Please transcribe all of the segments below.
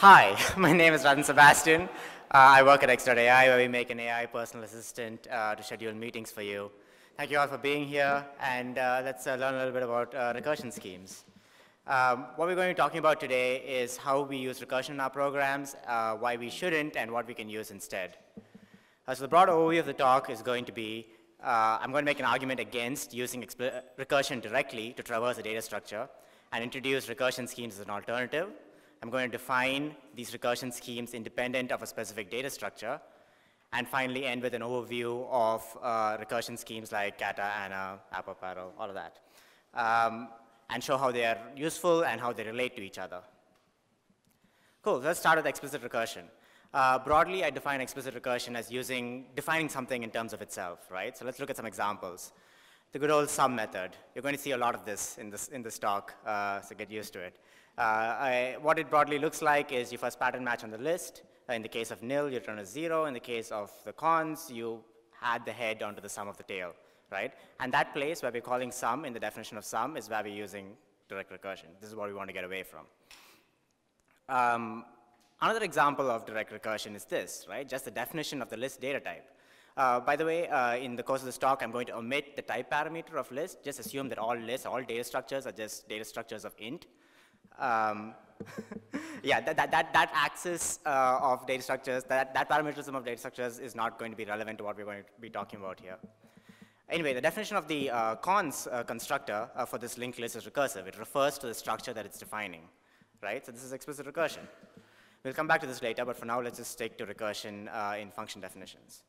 Hi, my name is Ratan Sebastian. Uh, I work at X.AI where we make an AI personal assistant uh, to schedule meetings for you. Thank you all for being here, and uh, let's uh, learn a little bit about uh, recursion schemes. Um, what we're going to be talking about today is how we use recursion in our programs, uh, why we shouldn't, and what we can use instead. so the broad overview of the talk is going to be, I'm going to make an argument against using recursion directly to traverse a data structure and introduce recursion schemes as an alternative. I'm going to define these recursion schemes independent of a specific data structure, and finally end with an overview of uh, recursion schemes like Cata, Ana, Apoparo, all of that, um, and show how they are useful and how they relate to each other. Cool, let's start with explicit recursion. Uh, broadly, I define explicit recursion as using, defining something in terms of itself, right? So let's look at some examples. The good old sum method. You're going to see a lot of this in this, in this talk, uh, so get used to it. Uh, I, what it broadly looks like is you first pattern match on the list. Uh, in the case of nil, you return a zero. In the case of the cons, you add the head onto the sum of the tail, right? And that place where we're calling sum in the definition of sum is where we're using direct recursion. This is what we want to get away from. Um, another example of direct recursion is this, right? Just the definition of the list data type. Uh, by the way, uh, in the course of this talk, I'm going to omit the type parameter of list. Just assume that all lists, all data structures are just data structures of int. Um, yeah, that, that, that, that axis uh, of data structures, that, that parameterism of data structures is not going to be relevant to what we're going to be talking about here. Anyway, the definition of the uh, cons uh, constructor uh, for this linked list is recursive. It refers to the structure that it's defining, right? So this is explicit recursion. We'll come back to this later, but for now, let's just stick to recursion uh, in function definitions.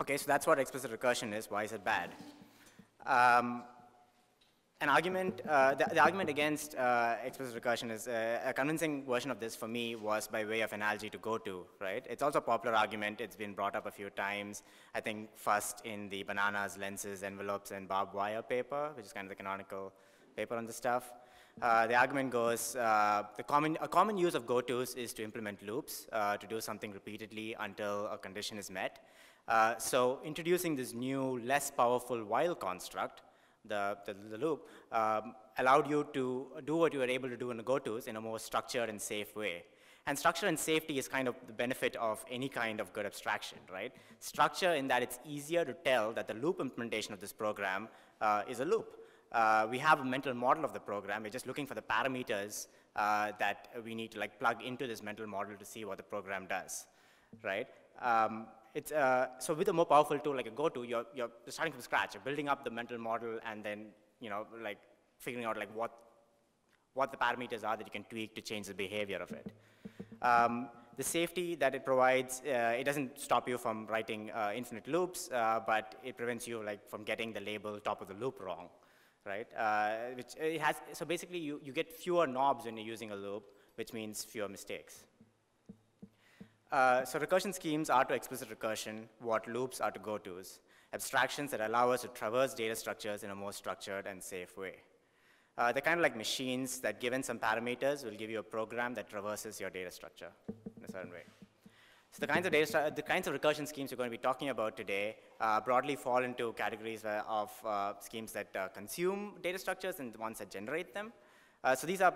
Okay, so that's what explicit recursion is. Why is it bad? Um, an argument, uh, the, the, argument against uh, explicit recursion is uh, a convincing version of this for me was by way of analogy to GoTo, right? It's also a popular argument. It's been brought up a few times. I think first in the bananas, lenses, envelopes, and barbed wire paper, which is kind of the canonical paper on this stuff. Uh, the argument goes, uh, the common, a common use of go-tos is to implement loops uh, to do something repeatedly until a condition is met. so introducing this new, less powerful while construct the, the, the loop, um, allowed you to do what you were able to do in the GoTos in a more structured and safe way. And structure and safety is kind of the benefit of any kind of good abstraction, right? Structure in that it's easier to tell that the loop implementation of this program uh, is a loop. Uh, we have a mental model of the program. We're just looking for the parameters uh, that we need to like plug into this mental model to see what the program does, right? Um, it's, uh, so with a more powerful tool like a GoTo, you're, you're starting from scratch. You're building up the mental model and then, you know, like figuring out like what, what the parameters are that you can tweak to change the behavior of it. Um, the safety that it provides, uh, it doesn't stop you from writing uh, infinite loops, uh, but it prevents you like from getting the label top of the loop wrong, right? Uh, which it has, so basically you, you get fewer knobs when you're using a loop, which means fewer mistakes. Uh, so recursion schemes are to explicit recursion what loops are to GoTos, abstractions that allow us to traverse data structures in a more structured and safe way. Uh, they're kind of like machines that given some parameters will give you a program that traverses your data structure in a certain way. So the kinds of data, the kinds of recursion schemes we're going to be talking about today uh, broadly fall into categories of uh, schemes that uh, consume data structures and the ones that generate them. So these are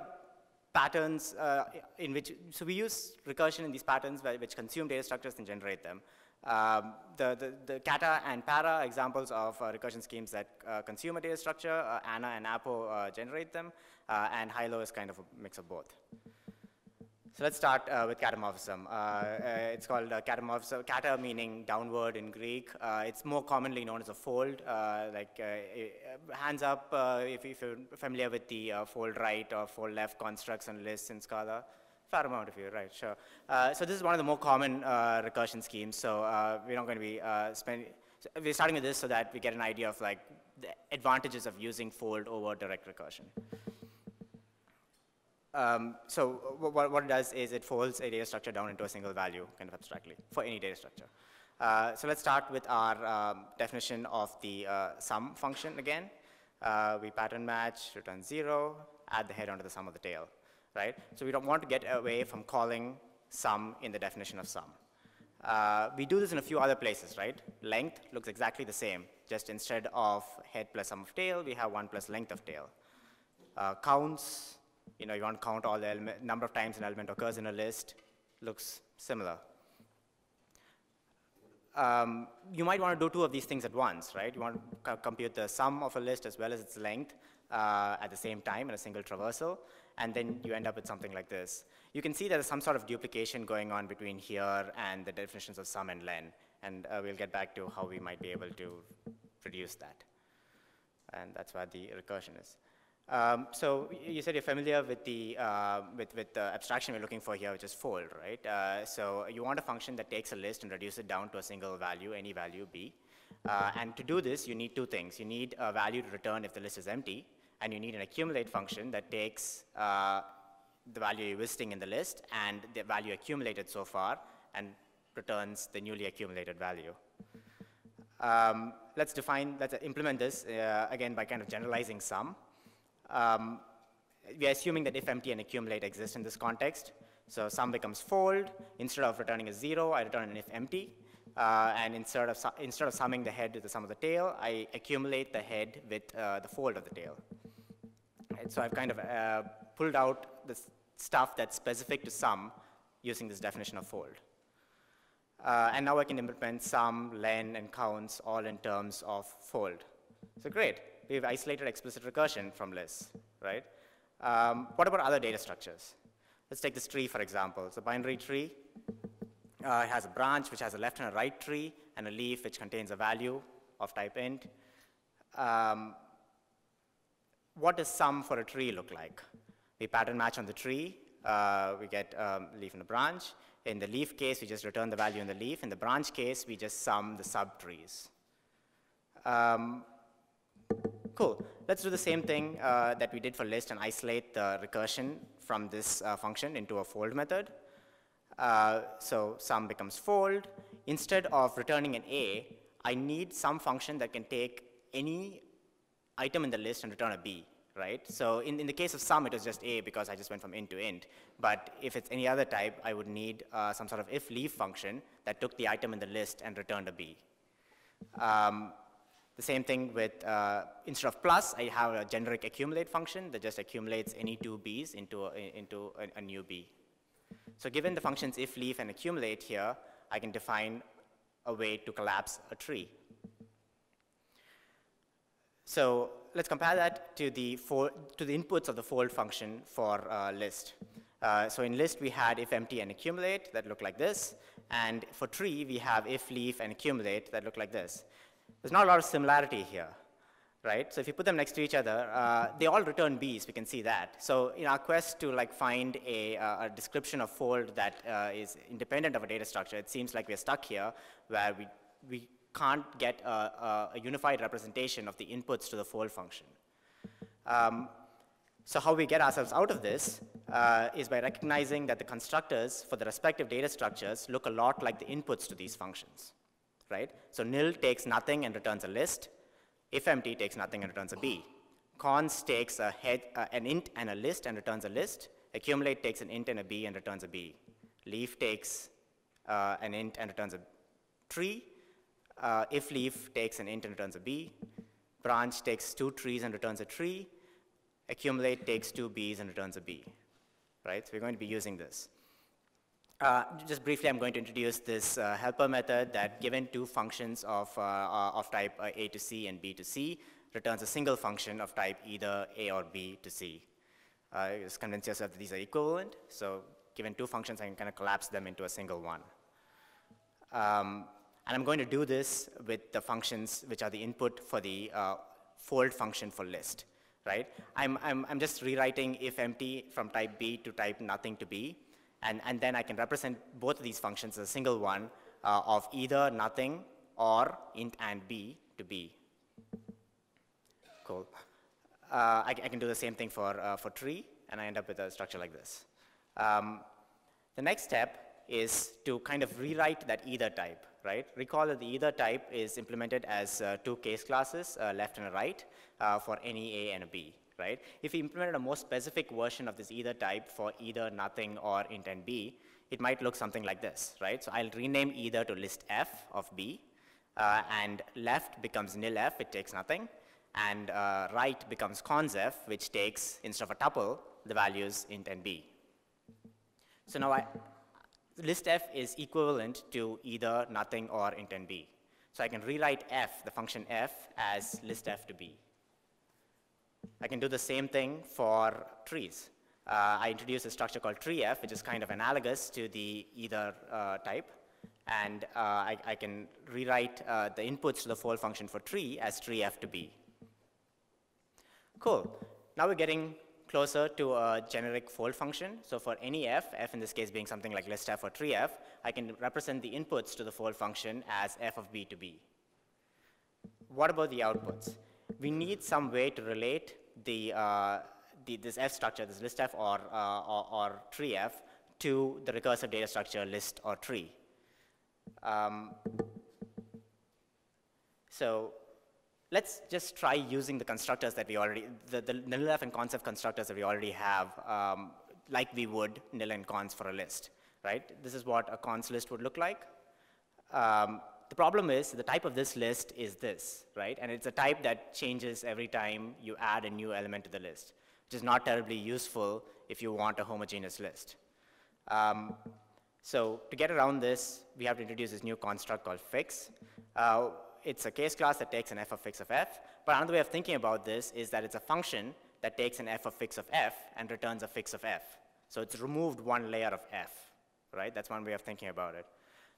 patterns uh, in which, so we use recursion in these patterns which consume data structures and generate them. Um, the, the, the, cata and para examples of uh, recursion schemes that uh, consume a data structure, uh, Ana and Apo uh, generate them, uh, and Hylo is kind of a mix of both. So let's start uh, with catamorphism. Uh, uh, it's called uh, catamorphism, kata meaning downward in Greek. Uh, it's more commonly known as a fold, uh, like hands up if, if, you're familiar with the fold right or fold left constructs and lists in Scala. Fair amount of you, right, sure. so this is one of the more common recursion schemes, so we're not going to be spending, so we're starting with this so that we get an idea of like the advantages of using fold over direct recursion. Um, so what, what, it does is it folds a data structure down into a single value, kind of abstractly, for any data structure. Uh, so let's start with our um, definition of the uh, sum function again. Uh, we pattern match, return zero, add the head onto the sum of the tail, right? So we don't want to get away from calling sum in the definition of sum. Uh, we do this in a few other places, right? Length looks exactly the same. Just instead of head plus sum of tail, we have one plus length of tail. Uh, counts, you know, you want to count all the element, number of times an element occurs in a list, looks similar. Um, you might want to do two of these things at once, right? You want to compute the sum of a list as well as its length uh, at the same time in a single traversal, and then you end up with something like this. You can see there's some sort of duplication going on between here and the definitions of sum and len, and uh, we'll get back to how we might be able to reduce that. And that's where the recursion is. Um, so you said you're familiar with the, uh, with, with the abstraction we're looking for here, which is fold, right? Uh, so you want a function that takes a list and reduces it down to a single value, any value b. Uh, and to do this, you need two things. You need a value to return if the list is empty, and you need an accumulate function that takes uh, the value you're visiting in the list and the value accumulated so far and returns the newly accumulated value. Um, let's define, let's implement this, uh, again, by kind of generalizing sum. Um, we are assuming that if empty and accumulate exist in this context. So sum becomes fold. Instead of returning a zero, I return an if empty. Uh, and instead of, instead of summing the head with the sum of the tail, I accumulate the head with uh, the fold of the tail. Right, so I've kind of uh, pulled out the stuff that's specific to sum using this definition of fold. Uh, and now I can implement sum, len, and counts all in terms of fold. So great we've isolated explicit recursion from lists, right? Um, what about other data structures? Let's take this tree, for example. It's a binary tree. Uh, it has a branch which has a left and a right tree, and a leaf which contains a value of type int. Um, what does sum for a tree look like? We pattern match on the tree. Uh, we get um, leaf and a branch. In the leaf case, we just return the value in the leaf. In the branch case, we just sum the subtrees. Um, Cool. Let's do the same thing uh, that we did for list and isolate the recursion from this uh, function into a fold method. Uh, so sum becomes fold. Instead of returning an A, I need some function that can take any item in the list and return a B, right? So in, in the case of sum, it was just A because I just went from int to int. But if it's any other type, I would need uh, some sort of if leaf function that took the item in the list and returned a B. Um, the same thing with, uh, instead of plus, I have a generic accumulate function that just accumulates any two b's into, a, into a, a new b. So given the functions if, leaf, and accumulate here, I can define a way to collapse a tree. So let's compare that to the, to the inputs of the fold function for uh, list. Uh, so in list, we had if empty and accumulate that look like this. And for tree, we have if leaf and accumulate that look like this. There's not a lot of similarity here, right? So if you put them next to each other, uh, they all return Bs, we can see that. So in our quest to like find a, uh, a description of fold that uh, is independent of a data structure, it seems like we're stuck here where we, we can't get a, a, a unified representation of the inputs to the fold function. Um, so how we get ourselves out of this uh, is by recognizing that the constructors for the respective data structures look a lot like the inputs to these functions right? So nil takes nothing and returns a list. If empty takes nothing and returns a b. Cons takes a head, uh, an int and a list and returns a list. Accumulate takes an int and a b and returns a b. Leaf takes uh, an int and returns a tree. Uh, if leaf takes an int and returns a b. Branch takes two trees and returns a tree. Accumulate takes two b's and returns a b. Right? So we're going to be using this. Uh, just briefly, I'm going to introduce this uh, helper method that given two functions of, uh, uh of type uh, A to C and B to C, returns a single function of type either A or B to C. just convince yourself that these are equivalent. So given two functions, I can kind of collapse them into a single one. Um, and I'm going to do this with the functions which are the input for the fold function for list, right? I'm, I'm, I'm just rewriting if empty from type B to type nothing to B. And, and then I can represent both of these functions as a single one uh, of either nothing or int and b to b. Cool. Uh, I, I, can do the same thing for, uh, for tree, and I end up with a structure like this. Um, the next step is to kind of rewrite that either type, right? Recall that the either type is implemented as uh, two case classes, uh, left and right, uh, for any a and a b right? If we implemented a more specific version of this either type for either nothing or intent B, it might look something like this, right? So I'll rename either to list F of B, uh, and left becomes nil F, it takes nothing, and uh, right becomes cons F, which takes, instead of a tuple, the values int and b. So now I, F is equivalent to either nothing or int and b. So I can rewrite f, the function f, as list F to b. I can do the same thing for trees. Uh, I introduce a structure called treef, which is kind of analogous to the either uh, type. And uh, I, I, can rewrite uh, the inputs to the fold function for tree as treef to b. Cool. Now we're getting closer to a generic fold function. So for any f, f in this case being something like list f or treef, I can represent the inputs to the fold function as f of b to b. What about the outputs? We need some way to relate the, uh, the this f structure, this listf or, uh, or, or f, to the recursive data structure list or tree. Um, so let's just try using the constructors that we already, the, the nilf and consf constructors that we already have, um, like we would nil and cons for a list, right? This is what a cons list would look like. Um, the problem is the type of this list is this, right? And it's a type that changes every time you add a new element to the list, which is not terribly useful if you want a homogeneous list. Um, so to get around this, we have to introduce this new construct called fix. Uh, it's a case class that takes an f of fix of f, but another way of thinking about this is that it's a function that takes an f of fix of f and returns a fix of f. So it's removed one layer of f, right? That's one way of thinking about it.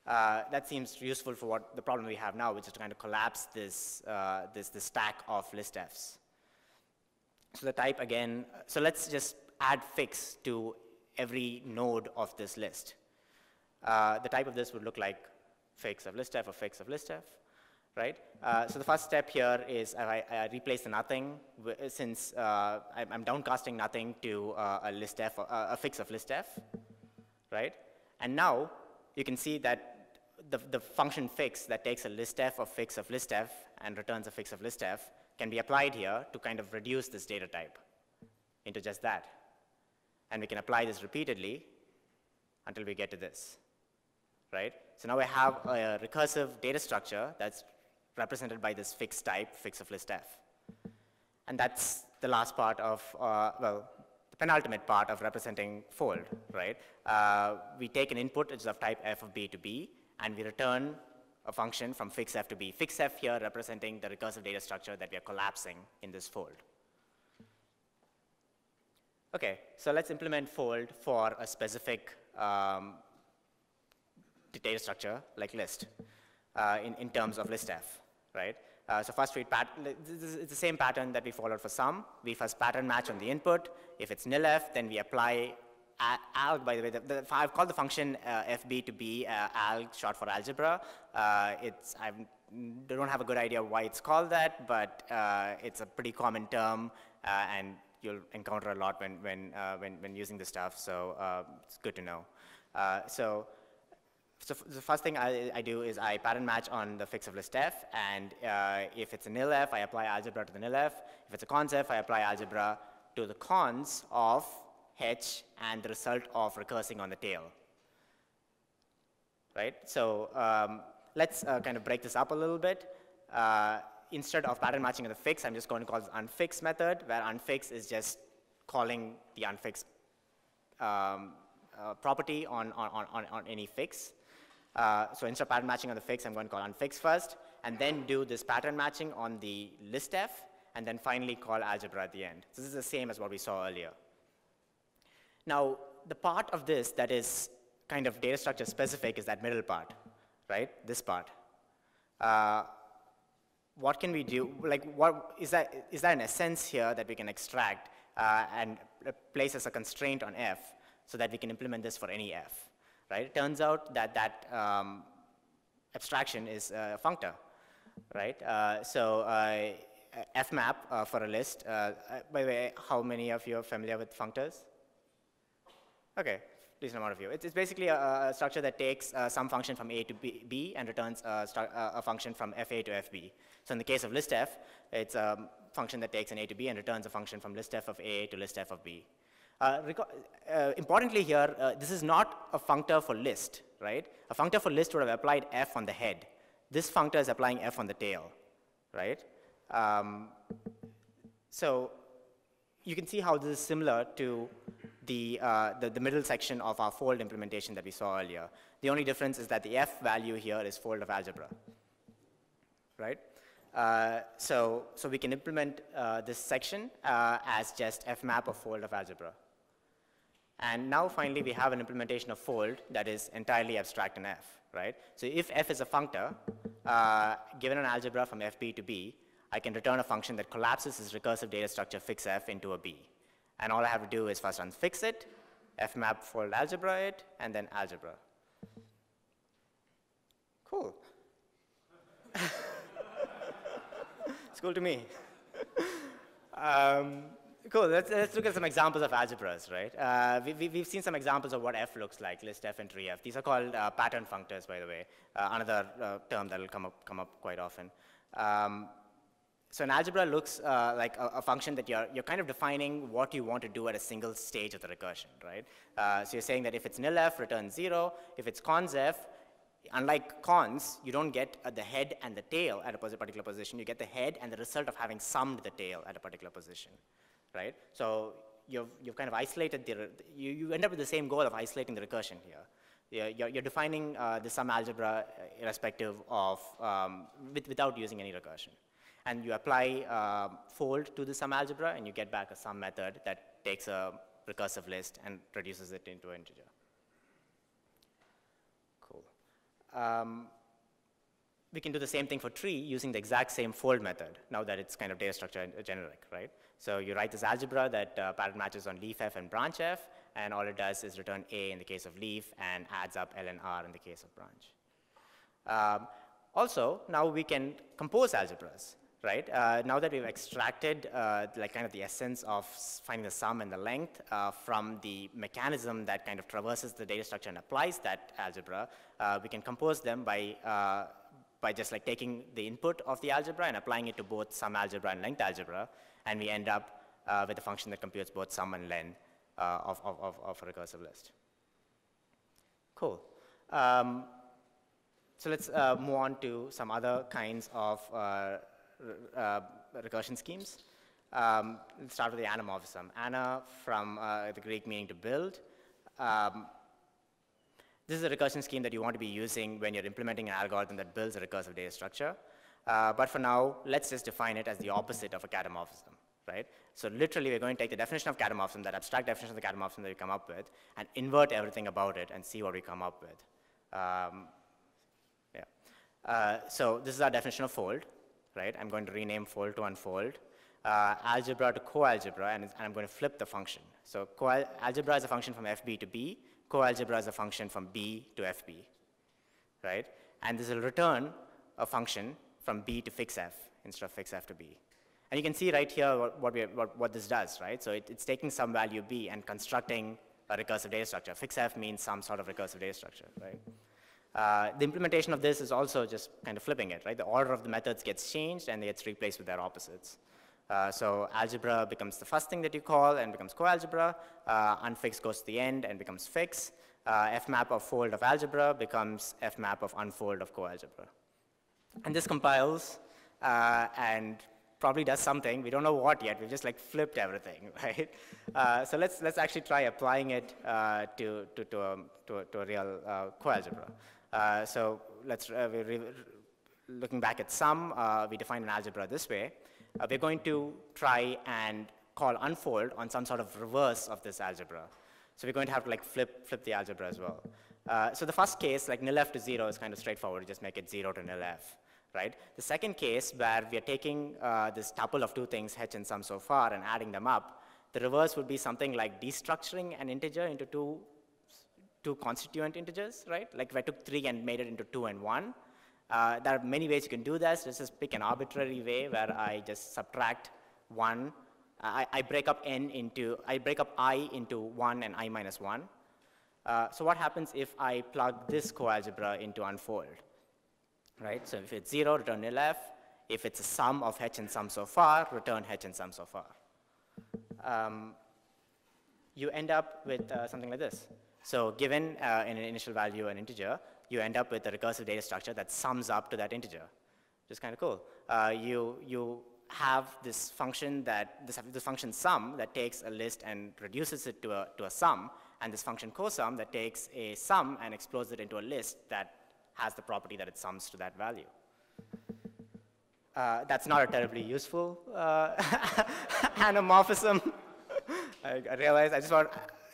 Uh, that seems useful for what the problem we have now, which is to kind of collapse this, uh, this, this stack of list f's. So the type again, so let's just add fix to every node of this list. Uh, the type of this would look like fix of listf or fix of listf right? Uh, so the first step here is I, I replace the nothing since uh, I'm downcasting nothing to uh, a listf, a fix of listf, right? And now you can see that the, the function fix that takes a listf of fix of listf and returns a fix of listf can be applied here to kind of reduce this data type into just that. And we can apply this repeatedly until we get to this, right? So now I have a recursive data structure that's represented by this fixed type, fix of list f. And that's the last part of, uh, well, the penultimate part of representing fold, right? Uh, we take an input, which is of type f of b to b, and we return a function from fix f to b. Fix f here representing the recursive data structure that we are collapsing in this fold. Okay, so let's implement fold for a specific um, data structure like list uh, in, in terms of list f right? Uh, so first we it's the same pattern that we followed for sum. We first pattern match on the input. If it's nilf, then we apply alg, by the way, the, the, I've called the function uh, fb to be uh, alg, short for algebra. Uh, it's, I don't have a good idea why it's called that, but it's a pretty common term, and you'll encounter a lot when, when, when, when using this stuff, so it's good to know. so so the first thing I, I, do is I pattern match on the fix of list f, and uh, if it's a nilf, I apply algebra to the nilf. If it's a cons I apply algebra to the cons of h and the result of recursing on the tail. Right? So um, let's uh, kind of break this up a little bit. Uh, instead of pattern matching on the fix, I'm just going to call this unfix method, where unfix is just calling the unfix um, uh, property on, on, on, on any fix. Uh, so instead of pattern matching on the fix, I'm going to call unfix first, and then do this pattern matching on the listf, and then finally call algebra at the end. So this is the same as what we saw earlier. Now, the part of this that is kind of data structure specific is that middle part, right? This part. Uh, what can we do? Like, what is that? Is that an essence here that we can extract uh, and place as a constraint on f so that we can implement this for any f? right? It turns out that that um, abstraction is a functor, right? Uh, so uh, fmap uh, for a list. Uh, uh, by the way, how many of you are familiar with functors? Okay, decent amount of you. It's, it's basically a, a, structure that takes uh, some function from A to B, B and returns a, a, function from FA to FB. So in the case of listf, it's a function that takes an A to B and returns a function from listf of A to listf of B. Uh, uh, importantly here, uh, this is not a functor for list, right? A functor for list would have applied f on the head. This functor is applying f on the tail, right? Um, so you can see how this is similar to the, uh, the, the, middle section of our fold implementation that we saw earlier. The only difference is that the f value here is fold of algebra, right? Uh, so, so we can implement uh, this section uh, as just f map of fold of algebra. And now finally we have an implementation of fold that is entirely abstract in f, right? So if f is a functor, uh, given an algebra from fb to b, I can return a function that collapses this recursive data structure fix f into a b. And all I have to do is first unfix it, fmap fold algebra it, and then algebra. Cool. it's cool to me. um, cool, let's, let's, look at some examples of algebras, right? Uh, we, we, have seen some examples of what f looks like, list f and tree f. These are called uh, pattern functors, by the way, uh, another uh, term that will come up, come up quite often. Um, so an algebra looks uh, like a, a, function that you're, you're kind of defining what you want to do at a single stage of the recursion, right? Uh, so you're saying that if it's nil f, return zero. If it's cons f, unlike cons, you don't get uh, the head and the tail at a particular position. You get the head and the result of having summed the tail at a particular position, right? So you've, you've kind of isolated the, you, you end up with the same goal of isolating the recursion here. You're, you're defining uh, the sum algebra uh, irrespective of, um, with, without using any recursion and you apply uh, fold to the sum algebra, and you get back a sum method that takes a recursive list and reduces it into an integer. Cool. Um, we can do the same thing for tree using the exact same fold method, now that it's kind of data structure generic, right? So you write this algebra that uh, pattern matches on leaf f and branch f, and all it does is return a in the case of leaf and adds up l and r in the case of branch. Um, also, now we can compose algebras right? Uh, now that we've extracted uh, like kind of the essence of finding the sum and the length uh, from the mechanism that kind of traverses the data structure and applies that algebra, uh, we can compose them by, uh, by just like taking the input of the algebra and applying it to both sum algebra and length algebra, and we end up uh, with a function that computes both sum and len of, of, of, of, a recursive list. Cool. Um, so let's move on to some other kinds of uh, recursion schemes. Um, let's start with the anamorphism. Ana from uh, the Greek meaning to build. Um, this is a recursion scheme that you want to be using when you're implementing an algorithm that builds a recursive data structure. Uh, but for now, let's just define it as the opposite of a catamorphism, right? So literally, we're going to take the definition of catamorphism, that abstract definition of the catamorphism that we come up with, and invert everything about it and see what we come up with. Um, yeah. Uh, so this is our definition of fold right? I'm going to rename fold to unfold, uh, algebra to coalgebra, and, and, I'm going to flip the function. So algebra is a function from FB to B, coalgebra is a function from B to FB, right? And this will return a function from B to fix F instead of fix F to B. And you can see right here what, what, we, what, what this does, right? So it, it's taking some value B and constructing a recursive data structure. Fix F means some sort of recursive data structure, right? Uh, the implementation of this is also just kind of flipping it, right? The order of the methods gets changed and it gets replaced with their opposites. Uh, so algebra becomes the first thing that you call and becomes coalgebra. Uh, unfix goes to the end and becomes fix. Uh, fmap of fold of algebra becomes fmap of unfold of coalgebra. And this compiles uh, and probably does something. We don't know what yet. We've just like flipped everything, right? Uh, so let's, let's actually try applying it uh, to, to, to, a, to, a, to a real uh, coalgebra. Uh, so let's, uh, looking back at sum, uh, we define an algebra this way. we're going to try and call unfold on some sort of reverse of this algebra. So we're going to have to like flip, flip the algebra as well. Uh, so the first case, like nil f to 0 is kind of straightforward. You just make it 0 to nil f, right? The second case, where we are taking uh, this tuple of two things, h and sum so far, and adding them up, the reverse would be something like destructuring an integer into two two constituent integers, right? Like if I took three and made it into two and one, uh, there are many ways you can do this. Let's just pick an arbitrary way where I just subtract one. I, I break up n into, I break up i into one and i minus one. Uh, so what happens if I plug this coalgebra into unfold, right? So if it's zero, return nil f. If it's a sum of h and sum so far, return h and sum so far. Um, you end up with uh, something like this. So given uh, an initial value an integer, you end up with a recursive data structure that sums up to that integer, which is kind of cool. Uh, you, you have this function that, this, this function sum that takes a list and reduces it to a, to a sum, and this function cosum that takes a sum and explodes it into a list that has the property that it sums to that value. Uh, that's not a terribly useful uh, anamorphism. I, I realize I just want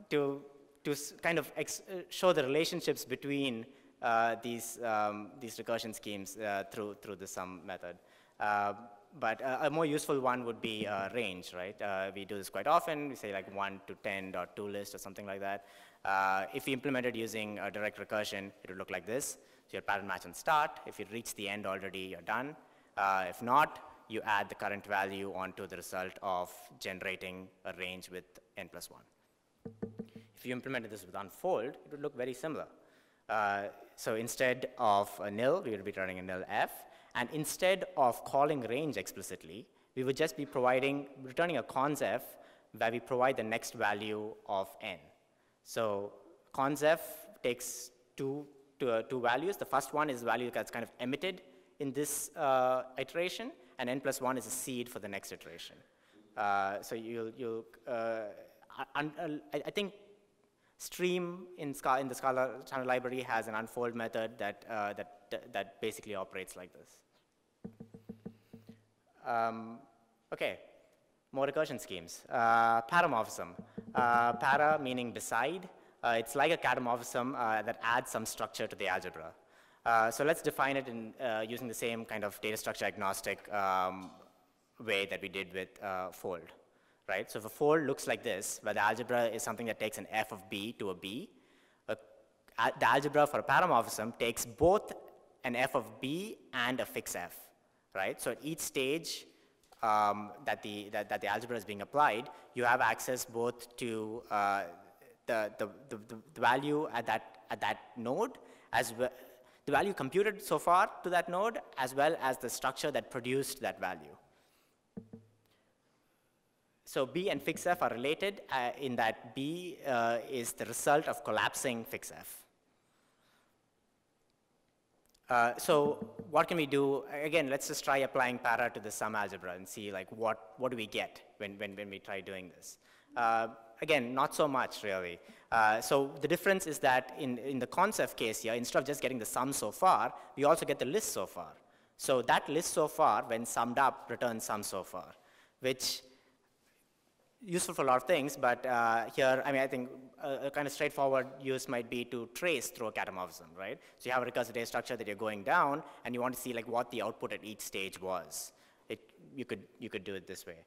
to, to kind of uh, show the relationships between uh, these, um, these recursion schemes uh, through, through the sum method. Uh, but a more useful one would be range, right? we do this quite often. We say like 1 to 10 dot 2 list or something like that. if we implemented using a direct recursion, it would look like this. So your pattern match and start. If you reach the end already, you're done. Uh, if not, you add the current value onto the result of generating a range with n plus 1. If you implemented this with unfold, it would look very similar. Uh, so instead of a nil, we would be running a nil f. And instead of calling range explicitly, we would just be providing, returning a cons f where we provide the next value of n. So cons f takes two, two, uh, two values. The first one is value that's kind of emitted in this uh, iteration, and n plus 1 is a seed for the next iteration. Uh, so you'll, you'll uh, I, I, think Stream in, in the Scala channel library has an unfold method that, uh, that, that basically operates like this. Um, okay, more recursion schemes. Uh, paramorphism. Uh, para meaning beside. Uh, it's like a catamorphism uh, that adds some structure to the algebra. Uh, so let's define it in, uh, using the same kind of data structure agnostic um, way that we did with fold, right? So if a fold looks like this, where the algebra is something that takes an f of b to a b, the algebra for a paramorphism takes both an f of b and a fix f, right? So at each stage um, that, the, that, that, the algebra is being applied, you have access both to uh, the, the, the, the value at that, at that node as well the value computed so far to that node, as well as the structure that produced that value. So B and fixf are related uh, in that B uh, is the result of collapsing fixf. Uh, so what can we do? Again, let's just try applying para to the sum algebra and see like what, what do we get when, when, when we try doing this. Uh, again, not so much really. Uh, so the difference is that in, in the consf case here, instead of just getting the sum so far, we also get the list so far. So that list so far, when summed up, returns sum so far, which useful for a lot of things, but uh, here, I mean, I think a, a, kind of straightforward use might be to trace through a catamorphism, right? So you have a recursive data structure that you're going down, and you want to see like what the output at each stage was. It, you, could, you could do it this way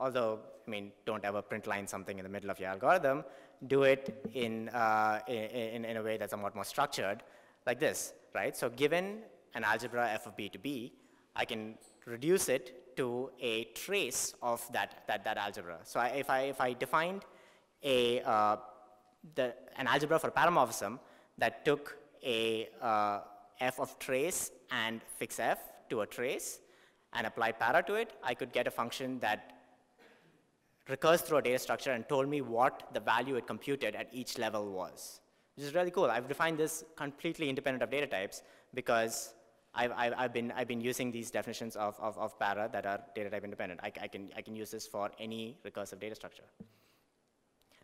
although, I mean, don't ever print line something in the middle of your algorithm, do it in, uh, in, in, a way that's somewhat more structured, like this, right? So given an algebra f of b to b, I can reduce it to a trace of that, that, that algebra. So I, if, I, if I defined a, uh, the, an algebra for paramorphism that took a uh, f of trace and fix f to a trace and applied para to it, I could get a function that recurs through a data structure and told me what the value it computed at each level was, which is really cool. I've defined this completely independent of data types because I've, I've, I've, been, I've been using these definitions of, of, of para that are data type independent. I, I, can, I can use this for any recursive data structure.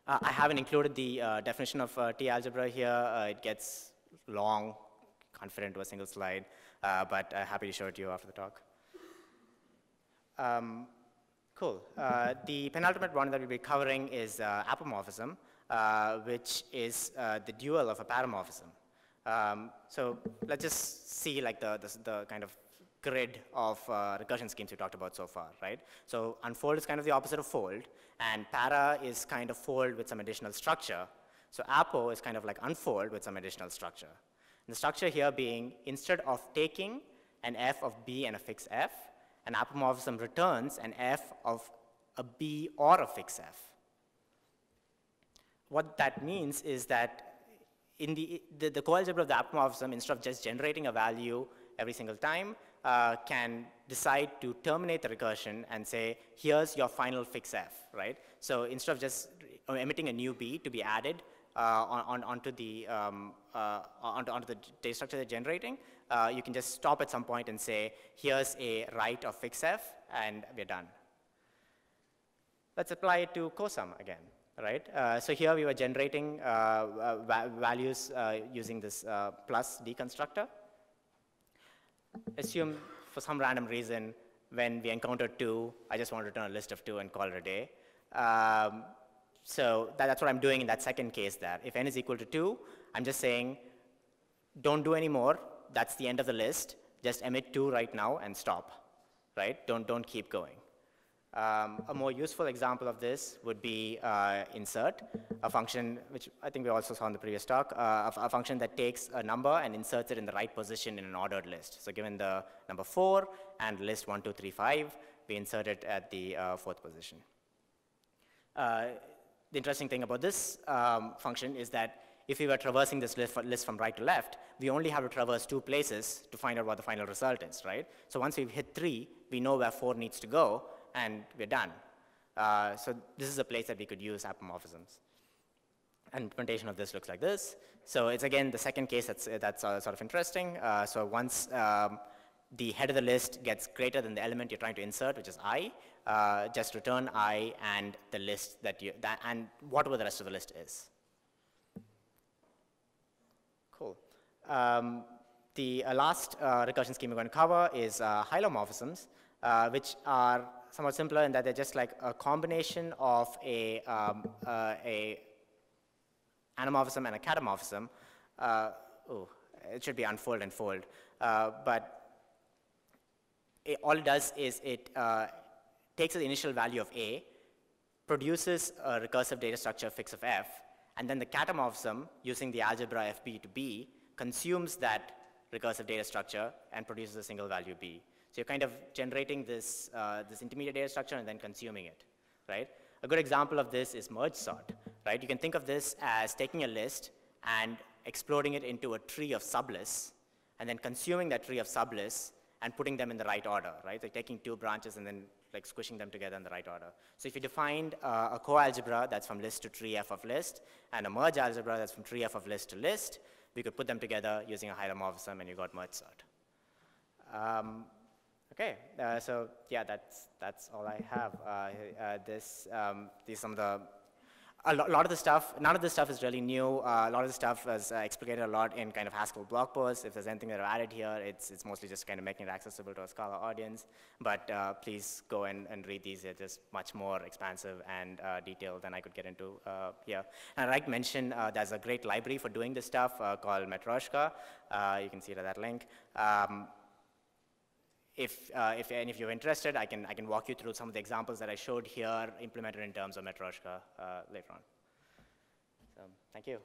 Uh, I haven't included the uh, definition of uh, T-algebra here. Uh, it gets long, fit into a single slide, uh, but uh, happy to show it to you after the talk. Um, Cool. The penultimate one that we'll be covering is apomorphism, which is the dual of a paramorphism. Um, so let's just see like the, the, the kind of grid of uh, recursion schemes we talked about so far, right? So unfold is kind of the opposite of fold, and para is kind of fold with some additional structure. So apo is kind of like unfold with some additional structure. And the structure here being, instead of taking an f of b and a fixed f, an apomorphism returns an f of a b or a fix f. What that means is that in the, the, the coalgebra of the apomorphism, instead of just generating a value every single time, uh, can decide to terminate the recursion and say, here's your final fix f, right? So instead of just emitting a new b to be added uh, on, on, onto, the, um, uh, onto, onto the data structure they're generating, uh, you can just stop at some point and say, here's a right of fixf, and we're done. Let's apply it to COSUM again, right? Uh, so here we were generating uh, uh va values uh, using this uh, plus deconstructor. Assume for some random reason, when we encountered two, I just want to return a list of two and call it a day. Um, so that, that's what I'm doing in that second case there. If n is equal to 2, I'm just saying, don't do any more. That's the end of the list. Just emit 2 right now and stop, right? Don't, don't keep going. Um, a more useful example of this would be uh, insert, a function which I think we also saw in the previous talk, uh, a, a, function that takes a number and inserts it in the right position in an ordered list. So given the number 4 and list 1, 2, 3, 5, we insert it at the uh, fourth position. Uh, the interesting thing about this um, function is that if we were traversing this list, list, from right to left, we only have to traverse two places to find out what the final result is, right? So once we've hit three, we know where four needs to go, and we're done. Uh, so this is a place that we could use apomorphisms. And implementation of this looks like this. So it's again the second case that's, that's uh, sort of interesting. Uh, so once um, the head of the list gets greater than the element you're trying to insert, which is i, uh, just return i and the list that you, that, and whatever the rest of the list is. Cool. Um, the uh, last uh, recursion scheme we're going to cover is hylomorphisms, which are somewhat simpler in that they're just like a combination of a, um, uh, a anamorphism and a catamorphism. oh, it should be unfold and fold. but it, all it does is it takes the initial value of A, produces a recursive data structure fix of F, and then the catamorphism, using the algebra FB to B, consumes that recursive data structure and produces a single value B. So you're kind of generating this, uh, this intermediate data structure and then consuming it, right? A good example of this is merge sort, right? You can think of this as taking a list and exploding it into a tree of sublists, and then consuming that tree of sublists and putting them in the right order, right? So taking two branches and then like squishing them together in the right order. So if you defined uh, a coalgebra that's from list to tree f of list, and a merge algebra that's from tree f of list to list, we could put them together using a hylomorphism, and you got merge sort. Um, okay, uh, so yeah, that's that's all I have. Uh, uh this um, these some of the a lot of the stuff, none of this stuff is really new. Uh, a lot of the stuff is uh, explicated a lot in kind of Haskell blog posts. If there's anything that I've added here, it's, it's mostly just kind of making it accessible to a Scala audience. But uh, please go and, and read these. They're just much more expansive and detailed than I could get into here. And like to mention uh, there's a great library for doing this stuff called Matryoshka. you can see it at that link. Um, if, uh, if any of you are interested, I can, I can walk you through some of the examples that I showed here implemented in terms of Matryoshka uh, later on. So, thank you.